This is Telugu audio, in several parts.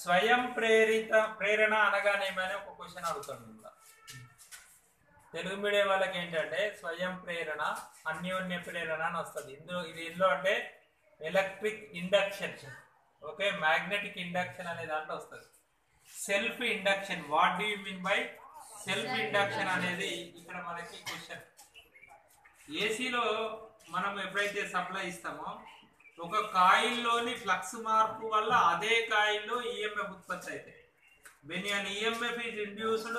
స్వయం ప్రేరిత ప్రేరణ అనగానేమని ఒక క్వశ్చన్ అడుగుతాను తెలుగు మీడియం వాళ్ళకి ఏంటంటే స్వయం ప్రేరణ అన్యోన్య ప్రేరణ అని వస్తుంది ఇందులో ఇది ఇందులో అంటే electric induction okay magnetic induction అనే దాంట్లో వస్తుంది self induction what do you mean by self induction అనేది ఇక్కడ మనకి క్వశ్చన్ ఏసీలో మనం ఎప్పుడైతే సప్లై ఇస్తామో ఒక కాయిల్లోని ఫ్లక్స్ మార్పు వల్ల అదే కాయిల్లో ఈఎంఎఫ్ e ఉత్పత్తి అవుతాయి when an EMF is induced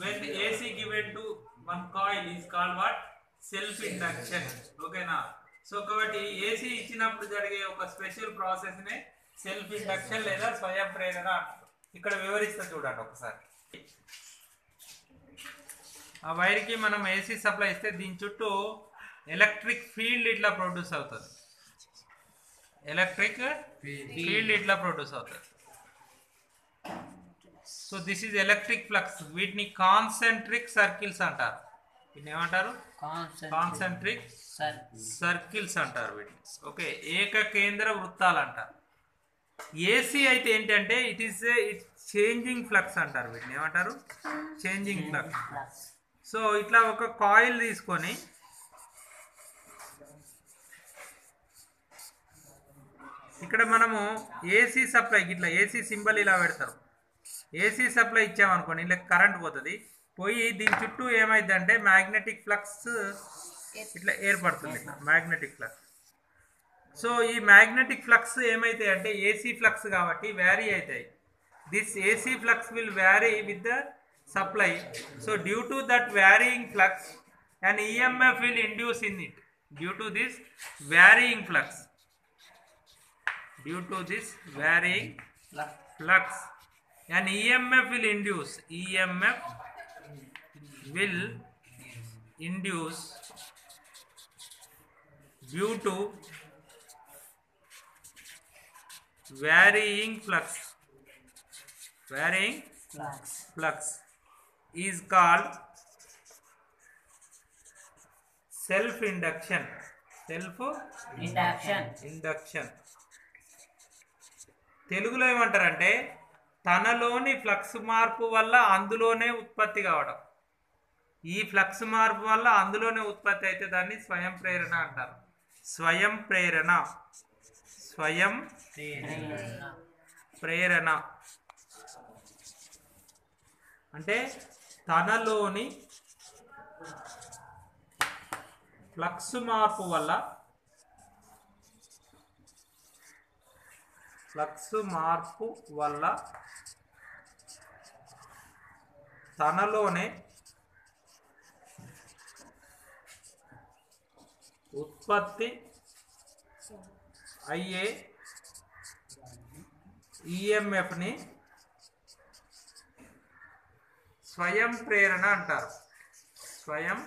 when AC given to one coil is call what self induction ఓకేనా సో కాబట్టి ఏసీ ఇచ్చినప్పుడు జరిగే ఒక స్పెషల్ ప్రాసెస్నే సెల్ఫ్ ఇండక్షన్ లేదా స్వయం ప్రేరణ ఇక్కడ వివరిస్తా చూడండి ఒకసారి ఆ వైర్కి మనం ఏసీ సప్లై ఇస్తే దీని చుట్టూ ఎలక్ట్రిక్ ఫీల్డ్ ఇట్లా ప్రొడ్యూస్ అవుతుంది ఎలక్ట్రిక్ ఫీల్డ్ ఇట్లా ప్రొడ్యూస్ అవుతుంది so this is electric flux వీటిని కాన్సెంట్రిక్ సర్కిల్స్ అంటారు వీటిని ఏమంటారు కాన్సెంట్రిక్ సర్కిల్స్ అంటారు వీటిని ఓకే ఏకకేంద్ర వృత్తాలు అంటారు ఏసీ అయితే ఏంటంటే it is it changing flux అంటారు వీటిని ఏమంటారు చేంజింగ్ ఫ్లక్స్ సో ఇట్లా ఒక కాయిల్ తీసుకొని ఇక్కడ మనము ఏసీ సప్లై ఇట్లా ఏసీ సింబల్ ఇలా పెడతారు ఏసీ సప్లై ఇచ్చామనుకోండి ఇలా కరెంట్ పోతుంది పోయి దీని చుట్టూ ఏమైందంటే మ్యాగ్నెటిక్ ఫ్లక్స్ ఇట్లా ఏర్పడుతుంది ఇట్లా మ్యాగ్నెటిక్ ఫ్లక్స్ సో ఈ మ్యాగ్నెటిక్ ఫ్లక్స్ ఏమవుతాయి అంటే ఏసీ ఫ్లక్స్ కాబట్టి వ్యారీ అవుతాయి this AC flux will vary with the supply so due to that varying flux and EMF will induce in it due to this varying flux due to this varying flux. An EMF will induce, due to varying flux, is called self induction. తెలుగులో ఏమంటారంటే తనలోని ఫ్లక్స్ మార్పు వల్ల అందులోనే ఉత్పత్తి కావడం ఈ ఫ్లక్స్ మార్పు వల్ల అందులోనే ఉత్పత్తి అయితే దాన్ని స్వయం ప్రేరణ అంటారు స్వయం ప్రేరణ స్వయం ప్రేరణ అంటే తనలోని ఫ్లక్స్ మార్పు వల్ల ఫ్లక్స్ మార్పు వల్ల తనలోనే ఉత్పత్తి అయ్యే ఈఎంఎఫ్ని e స్వయం ప్రేరణ అంటారు స్వయం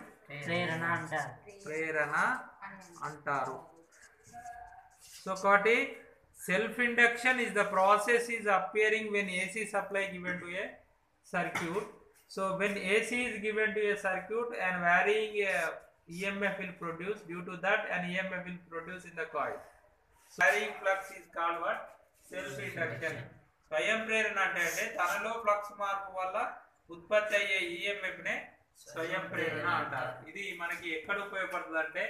ప్రేరణ అంటారు ప్రేరణ అంటారు సో కాబట్టి Self induction is the process is appearing when AC supply given to a circuit. So when AC is given to a circuit and varying uh, EMF will produce due to that an EMF will produce in the coil. So varying flux is called what? Self induction. స్వయం ప్రేరణ అంటే అంటే తనలో ఫ్లక్స్ మార్పు వల్ల ఉత్పత్తి అయ్యే ఈఎంఎఫ్నే స్వయం ప్రేరణ అంటారు ఇది మనకి ఎక్కడ ఉపయోగపడుతుంది అంటే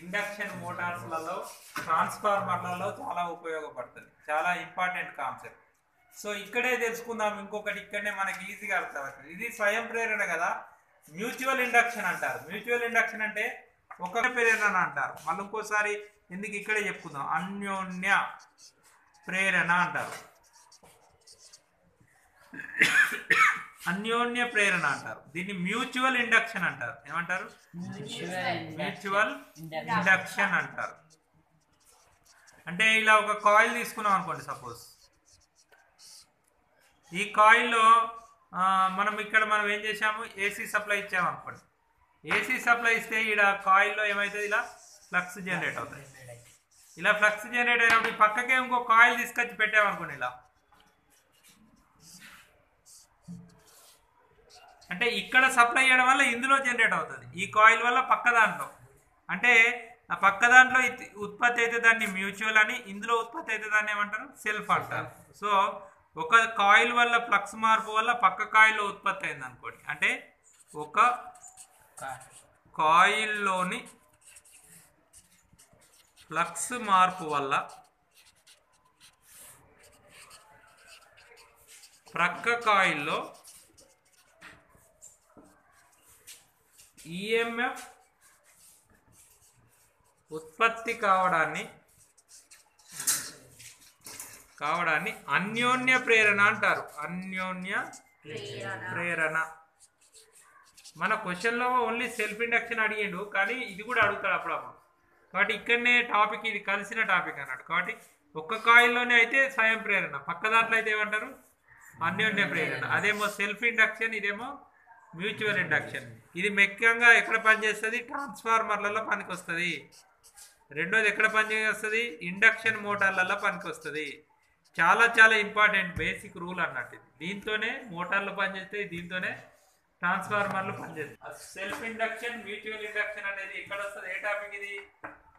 ఇండక్షన్ మోటార్స్లలో ట్రాన్స్ఫార్మర్లలో చాలా ఉపయోగపడుతుంది చాలా ఇంపార్టెంట్ కాన్సెప్ట్ సో ఇక్కడే తెలుసుకుందాం ఇంకొకటి ఇక్కడనే మనకి ఈజీగా అర్థం అవుతుంది ఇది స్వయం ప్రేరణ కదా మ్యూచువల్ ఇండక్షన్ అంటారు మ్యూచువల్ ఇండక్షన్ అంటే ఒక ప్రేరణ అంటారు మళ్ళీ ఇంకోసారి ఎందుకు ఇక్కడే చెప్పుకుందాం అన్యోన్య ప్రేరణ అంటారు అన్యోన్య ప్రేరణ అంటారు దీన్ని మ్యూచువల్ ఇండక్షన్ అంటారు ఏమంటారు మ్యూచువల్ ఇండక్షన్ అంటారు అంటే ఇలా ఒక కాయిల్ తీసుకున్నాం అనుకోండి సపోజ్ ఈ కాయిల్లో మనం ఇక్కడ మనం ఏం చేసాము ఏసీ సప్లై ఇచ్చాము అనుకోండి ఏసీ సప్లై ఇస్తే ఇక్కడ కాయిల్లో ఏమవుతుంది ఇలా ఫ్లక్స్ జనరేట్ అవుతుంది ఇలా ఫ్లక్స్ జనరేట్ అయినప్పుడు పక్కకే ఇంకో కాయిల్ తీసుకొచ్చి పెట్టామనుకోండి ఇలా అంటే ఇక్కడ సప్లై చేయడం వల్ల ఇందులో జనరేట్ అవుతుంది ఈ కాయిల్ వల్ల పక్క దాంట్లో అంటే ఆ పక్క దాంట్లో ఉత్పత్తి అయితే దాన్ని మ్యూచువల్ అని ఇందులో ఉత్పత్తి అయితే దాన్ని ఏమంటారు సెల్ఫ్ అంటారు సో ఒక కాయిల్ వల్ల ఫ్లక్స్ మార్పు వల్ల పక్క కాయిల్లో ఉత్పత్తి అయింది అనుకోండి అంటే ఒక కాయిల్లోని ఫ్లక్స్ మార్పు వల్ల ప్రక్క కాయిల్లో ఈఎంఎఫ్ e ఉత్పత్తి కావడాన్ని కావడాన్ని అన్యోన్య ప్రేరణ అంటారు అన్యోన్య ప్రేరణ మన క్వశ్చన్లో ఓన్లీ సెల్ఫ్ ఇండక్షన్ అడిగిండు కానీ ఇది కూడా అడుగుతాడు అప్పుడప్పుడు కాబట్టి ఇక్కడనే టాపిక్ ఇది కలిసిన టాపిక్ అన్నట్టు కాబట్టి ఒక్క కాయిల్లోనే అయితే స్వయం ప్రేరణ పక్క దాంట్లో అయితే ఏమంటారు అన్యోన్య ప్రేరణ అదేమో సెల్ఫ్ ఇండక్షన్ ఇదేమో మ్యూచువల్ ఇండక్షన్ ఇది ముఖ్యంగా ఎక్కడ పనిచేస్తుంది ట్రాన్స్ఫార్మర్లలో పనికి వస్తుంది రెండోది ఎక్కడ పనిచేస్తుంది ఇండక్షన్ మోటార్లలో పనికి వస్తుంది చాలా చాలా ఇంపార్టెంట్ బేసిక్ రూల్ అన్నట్టు దీంతోనే మోటార్లు పనిచేస్తాయి దీంతోనే ట్రాన్స్ఫార్మర్లు పనిచేస్తాయి సెల్ఫ్ ఇండక్షన్ మ్యూచువల్ ఇండక్షన్ అనేది ఎక్కడ వస్తుంది ఏ టాపిక్ ఇది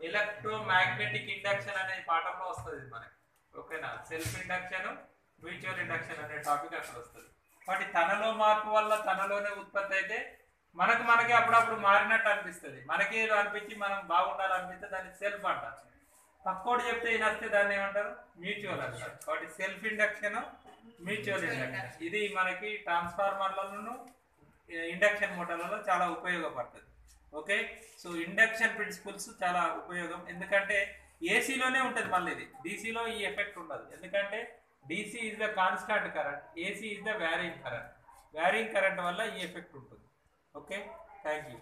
ఎలక్ట్రో మ్యాగ్నెటిక్ ఇండక్షన్ అనేది పాఠంలో వస్తుంది మనకి ఓకేనా సెల్ఫ్ ఇండక్షన్ మ్యూచువల్ ఇండక్షన్ అనే టాపిక్ అక్కడ వస్తుంది కాబట్టి తనలో మార్పు వల్ల తనలోనే ఉత్పత్తి అయితే మనకు మనకి అప్పుడప్పుడు మారినట్టు అనిపిస్తుంది మనకే అనిపించి మనం బాగుండాలనిపిస్తే దాన్ని సెల్ఫ్ అంటారు పక్కోటి చెప్తే ఈయన దాన్ని ఏమంటారు మ్యూచువల్ అంటారు కాబట్టి సెల్ఫ్ ఇండక్షన్ మ్యూచువల్ ఇండక్షన్ ఇది మనకి ట్రాన్స్ఫార్మర్లలోనూ ఇండక్షన్ మోటార్లలో చాలా ఉపయోగపడుతుంది ఓకే సో ఇండక్షన్ ప్రిన్సిపల్స్ చాలా ఉపయోగం ఎందుకంటే ఏసీలోనే ఉంటుంది మళ్ళీ ఇది డీసీలో ఈ ఎఫెక్ట్ ఉండదు ఎందుకంటే DC is the constant current AC is the varying current varying current వల్ల ఈ ఎఫెక్ట్ ఉంటుంది ఓకే థ్యాంక్ యూ